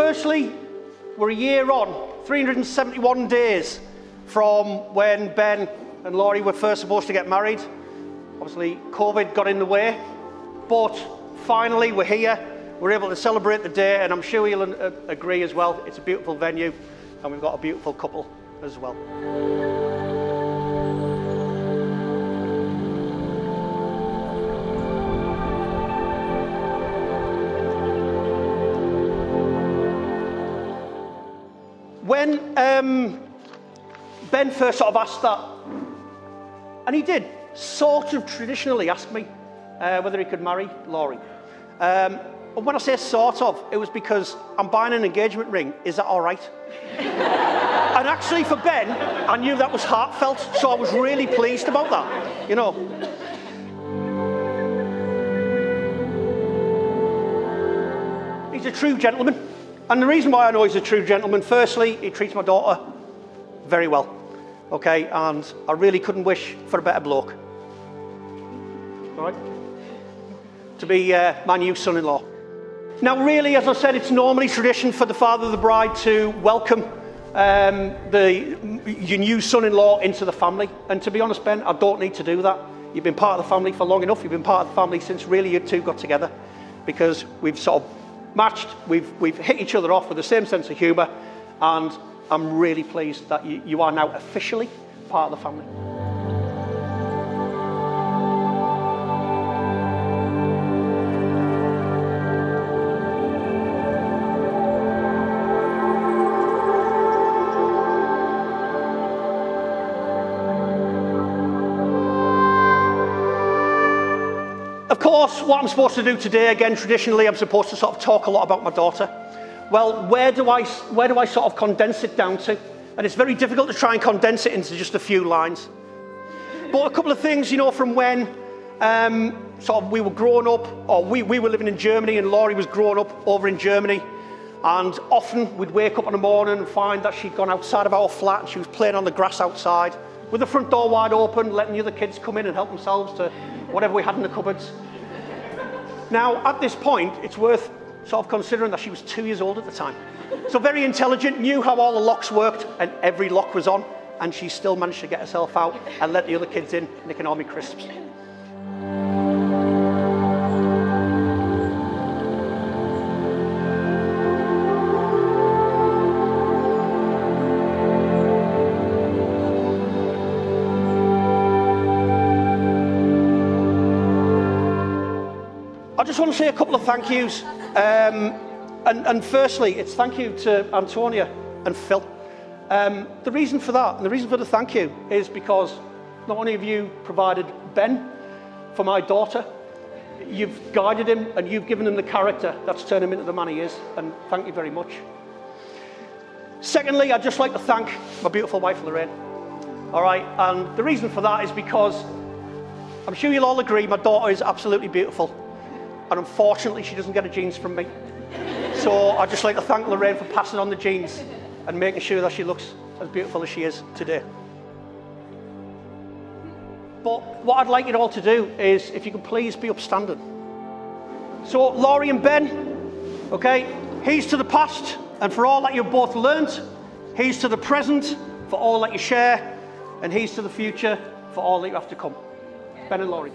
firstly, we're a year on, 371 days from when Ben and Laurie were first supposed to get married. Obviously, COVID got in the way, but finally we're here. We're able to celebrate the day, and I'm sure you'll agree as well. It's a beautiful venue, and we've got a beautiful couple as well. Um, Ben first sort of asked that, and he did sort of traditionally ask me uh, whether he could marry Laurie. Um, and when I say sort of, it was because I'm buying an engagement ring. Is that all right? and actually, for Ben, I knew that was heartfelt, so I was really pleased about that. You know. He's a true gentleman. And the reason why I know he's a true gentleman, firstly, he treats my daughter very well. Okay, and I really couldn't wish for a better bloke. Right? To be uh, my new son in law. Now, really, as I said, it's normally tradition for the father of the bride to welcome um, the, your new son in law into the family. And to be honest, Ben, I don't need to do that. You've been part of the family for long enough. You've been part of the family since really you two got together because we've sort of matched, we've, we've hit each other off with the same sense of humour, and I'm really pleased that you, you are now officially part of the family. What I'm supposed to do today, again, traditionally, I'm supposed to sort of talk a lot about my daughter. Well, where do I, where do I sort of condense it down to? And it's very difficult to try and condense it into just a few lines. But a couple of things, you know, from when um, sort of we were growing up, or we, we were living in Germany, and Laurie was growing up over in Germany. And often we'd wake up in the morning and find that she'd gone outside of our flat and she was playing on the grass outside with the front door wide open, letting the other kids come in and help themselves to whatever we had in the cupboards. Now, at this point, it's worth sort of considering that she was two years old at the time. So very intelligent, knew how all the locks worked, and every lock was on, and she still managed to get herself out and let the other kids in, nicking all my crisps. Want to say a couple of thank yous. Um, and, and, firstly, it's thank you to Antonia and Phil. Um, the reason for that, and the reason for the thank you, is because not only have you provided Ben for my daughter, you've guided him and you've given him the character that's turned him into the man he is. And thank you very much. Secondly, I'd just like to thank my beautiful wife, Lorraine. All right, and the reason for that is because I'm sure you'll all agree my daughter is absolutely beautiful. And unfortunately, she doesn't get her genes from me. So I'd just like to thank Lorraine for passing on the genes and making sure that she looks as beautiful as she is today. But what I'd like you all to do is, if you could please be upstanding. So, Laurie and Ben, okay, he's to the past, and for all that you've both learnt, he's to the present, for all that you share, and he's to the future, for all that you have to come. Ben and Laurie.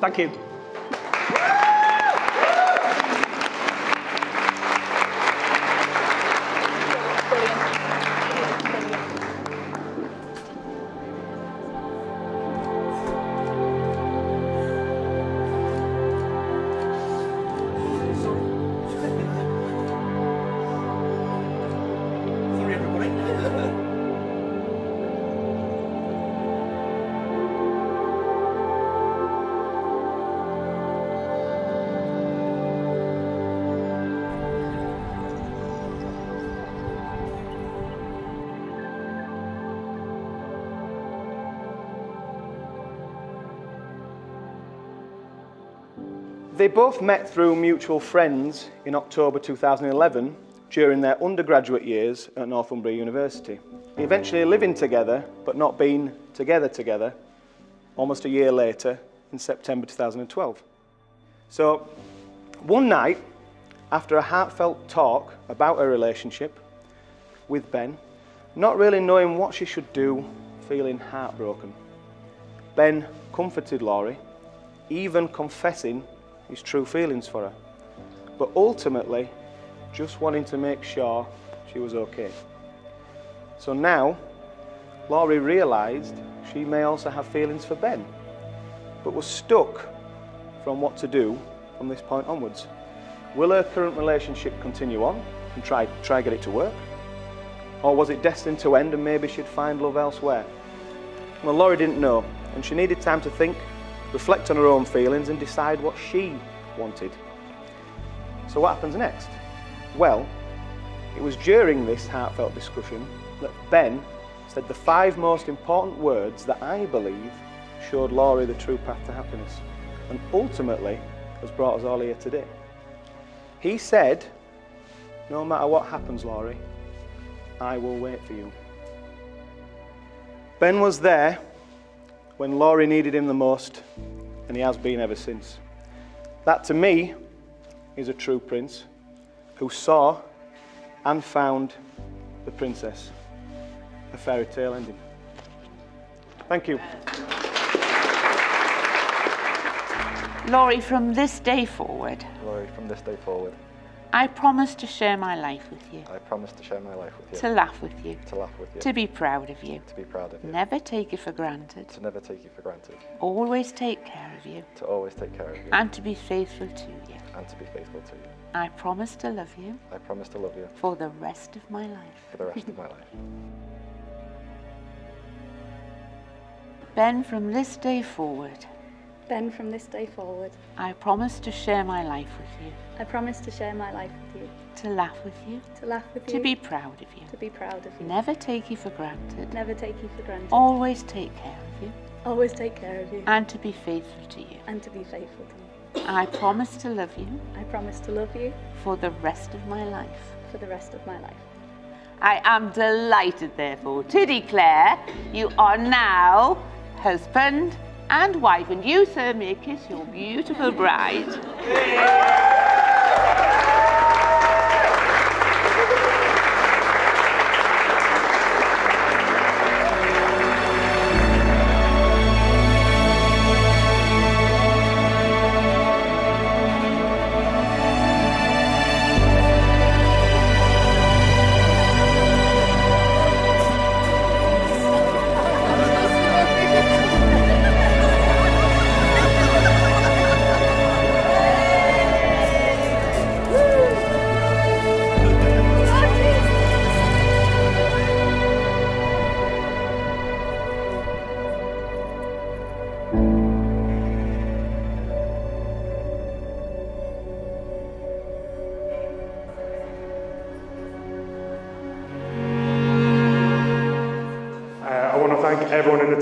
Thank They both met through mutual friends in October 2011 during their undergraduate years at Northumbria University. Eventually living together, but not being together together, almost a year later in September 2012. So one night, after a heartfelt talk about her relationship with Ben, not really knowing what she should do, feeling heartbroken. Ben comforted Laurie, even confessing his true feelings for her, but ultimately just wanting to make sure she was okay. So now, Laurie realised she may also have feelings for Ben, but was stuck from what to do from this point onwards. Will her current relationship continue on and try, try get it to work? Or was it destined to end and maybe she'd find love elsewhere? Well, Laurie didn't know, and she needed time to think, reflect on her own feelings, and decide what she wanted. So, what happens next? Well, it was during this heartfelt discussion that Ben said the five most important words that I believe showed Laurie the true path to happiness and ultimately has brought us all here today. He said, No matter what happens, Laurie, I will wait for you. Ben was there when Laurie needed him the most, and he has been ever since. That to me is a true prince who saw and found the princess. A fairy tale ending. Thank you. Laurie, from this day forward, Laurie, from this day forward, I promise to share my life with you, I promise to share my life with you, to laugh with you, to laugh with you, to be proud of you, to be proud of you, never take you for granted, to never take you for granted, always take care of you, to always take care of you, and to be faithful to you. and to be faithful to you. I promise to love you. I promise to love you. For the rest of my life. for the rest of my life. Ben, from this day forward, Ben, from this day forward, I promise to share my life with you, I promise to share my life with you, to laugh with you, to laugh with you. to be proud of you, to be proud of you, never take you for granted, never take you for granted, always take care of you, always take care of you, and to be faithful to you. and to be faithful to you. I promise to love you. I promise to love you. For the rest of my life. for the rest of my life. I am delighted, therefore, to declare you are now husband and wife, and you, sir, may kiss your beautiful bride.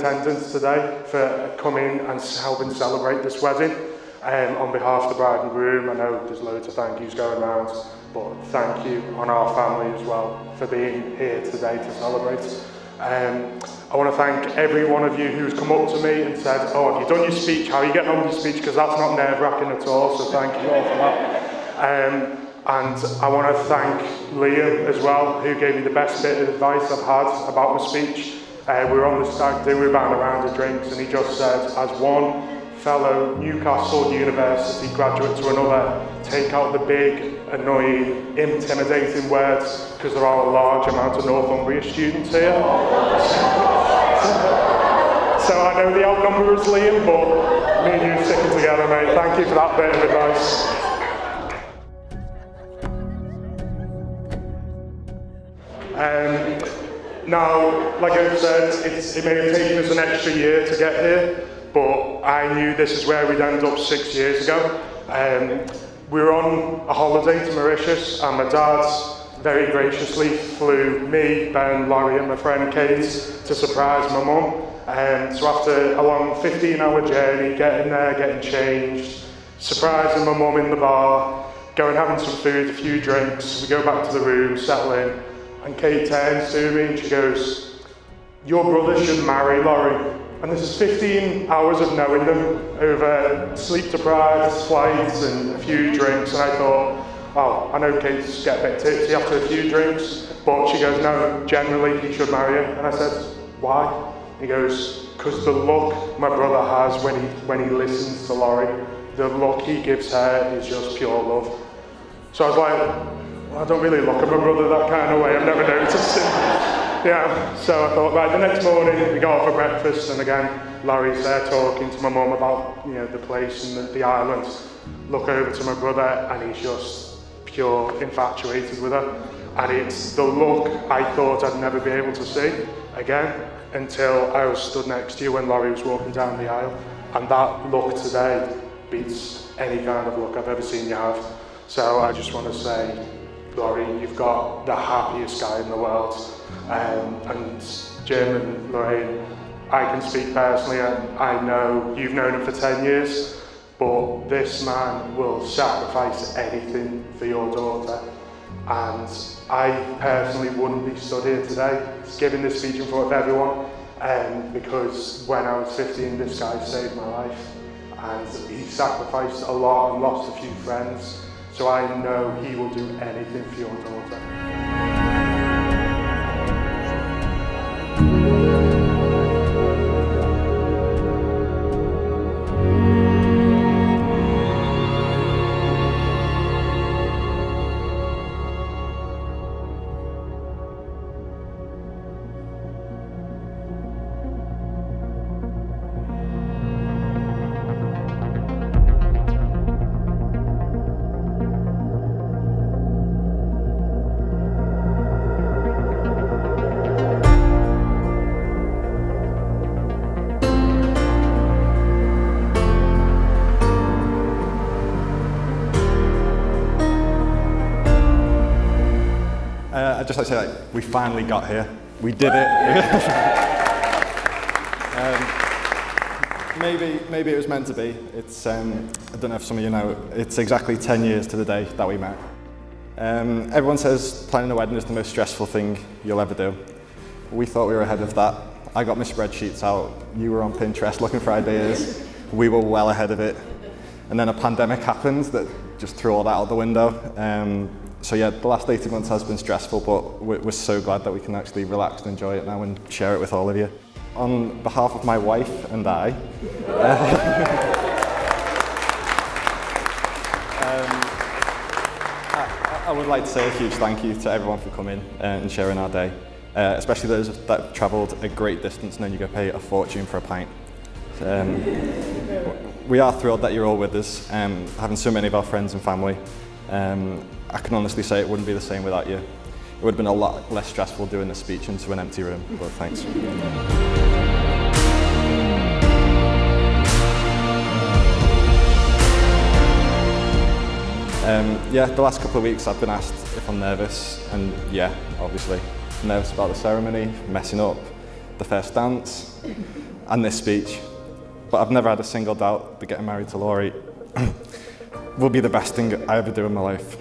attendance today for coming and helping celebrate this wedding. Um, on behalf of the bride and groom, I know there's loads of thank yous going around, but thank you on our family as well for being here today to celebrate. Um, I want to thank every one of you who's come up to me and said, oh, have you done your speech? How are you getting on with your speech? Because that's not nerve-wracking at all, so thank you all for that. Um, and I want to thank Liam as well, who gave me the best bit of advice I've had about my speech. Uh, we were on the stag do, we were about a round of drinks, and he just said, as one fellow Newcastle University graduate to another, take out the big, annoying, intimidating words, because there are a large amount of Northumbria students here. So I know the outnumber is Liam, but me and you sticking together, mate. Thank you for that bit of advice. Now, like I said, it may have taken us an extra year to get here, but I knew this is where we'd end up six years ago. Um, we were on a holiday to Mauritius, and my dad very graciously flew me, Ben, Larry, and my friend Kate to surprise my mum. Um, so after a long 15-hour journey, getting there, getting changed, surprising my mum in the bar, going having some food, a few drinks, we go back to the room, settle in, and Kate turns to me and she goes, your brother should marry Laurie. And this is 15 hours of knowing them over sleep deprived flights and a few drinks. And I thought, oh, I know kids get a bit tipsy after a few drinks, but she goes, no, generally he should marry her. And I said, why? He goes, because the look my brother has when he, when he listens to Laurie, the look he gives her is just pure love. So I was like, I don't really look at my brother that kind of way, I've never noticed it. yeah, so I thought, right, the next morning we got out for breakfast, and again, Larry's there talking to my mum about you know the place and the, the island. Look over to my brother, and he's just pure infatuated with her. And it's the look I thought I'd never be able to see again until I was stood next to you when Laurie was walking down the aisle. And that look today beats any kind of look I've ever seen you have. So I just want to say, Laurie, you've got the happiest guy in the world. Um, and Jim and Lorraine, I can speak personally, and I know you've known him for 10 years, but this man will sacrifice anything for your daughter. And I personally wouldn't be stood here today giving this speech in front of everyone um, because when I was 15, this guy saved my life. And he sacrificed a lot and lost a few friends. So I know he will do anything for your daughter. I'd just like to say, like, we finally got here. We did it. um, maybe, maybe it was meant to be. It's, um, I don't know if some of you know, it's exactly 10 years to the day that we met. Um, everyone says planning a wedding is the most stressful thing you'll ever do. We thought we were ahead of that. I got my spreadsheets out. You were on Pinterest looking for ideas. We were well ahead of it. And then a pandemic happened that just threw all that out the window. Um, so yeah, the last 18 months has been stressful, but we're, we're so glad that we can actually relax and enjoy it now and share it with all of you. On behalf of my wife and I, I, I would like to say a huge thank you to everyone for coming uh, and sharing our day, uh, especially those that travelled a great distance and then you go pay a fortune for a pint. Um, we are thrilled that you're all with us, um, having so many of our friends and family. Um, I can honestly say it wouldn't be the same without you. It would have been a lot less stressful doing the speech into an empty room, but thanks. Um, yeah, the last couple of weeks I've been asked if I'm nervous, and yeah, obviously. Nervous about the ceremony, messing up, the first dance, and this speech. But I've never had a single doubt that getting married to Laurie will be the best thing I ever do in my life.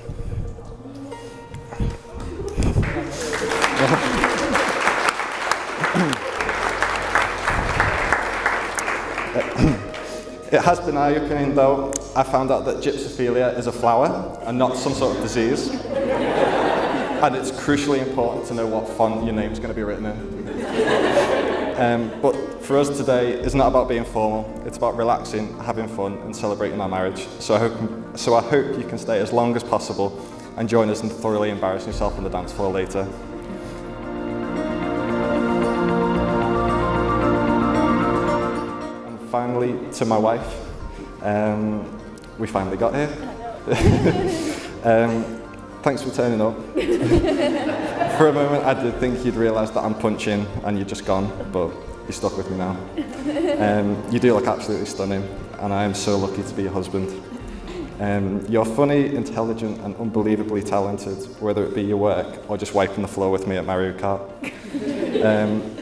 It has been eye-opening though. I found out that gypsophilia is a flower and not some sort of disease. and it's crucially important to know what font your name's going to be written in. Um, but for us today, it's not about being formal. It's about relaxing, having fun, and celebrating our marriage. So I hope, so I hope you can stay as long as possible and join us in thoroughly embarrassing yourself on the dance floor later. And finally, to my wife, um, we finally got here. um, thanks for turning up. for a moment, I did think you'd realise that I'm punching and you're just gone, but you're stuck with me now. Um, you do look absolutely stunning, and I am so lucky to be your husband. Um, you're funny, intelligent, and unbelievably talented, whether it be your work or just wiping the floor with me at Mario Kart. Um,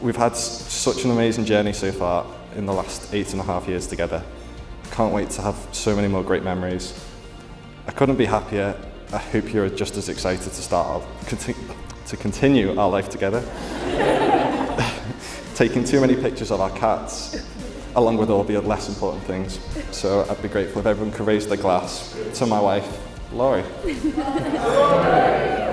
we've had such an amazing journey so far in the last eight and a half years together. Can't wait to have so many more great memories. I couldn't be happier. I hope you're just as excited to start our, to continue our life together. Taking too many pictures of our cats, along with all the less important things. So I'd be grateful if everyone could raise their glass to my wife, Laurie.